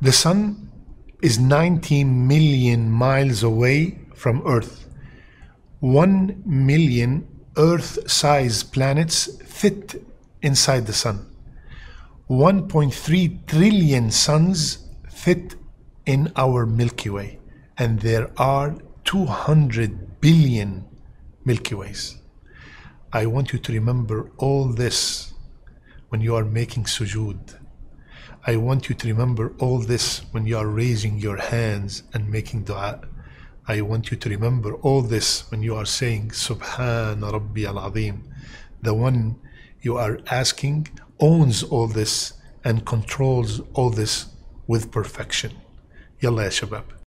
The sun is 90 million miles away from Earth. 1 million Earth sized planets fit inside the sun. 1.3 trillion suns fit in our Milky Way. And there are 200 billion Milky Ways. I want you to remember all this when you are making sujood. I want you to remember all this when you are raising your hands and making dua. I want you to remember all this when you are saying Subhan Rabbi al Azim. The one you are asking owns all this and controls all this with perfection. Yalla ya shabab.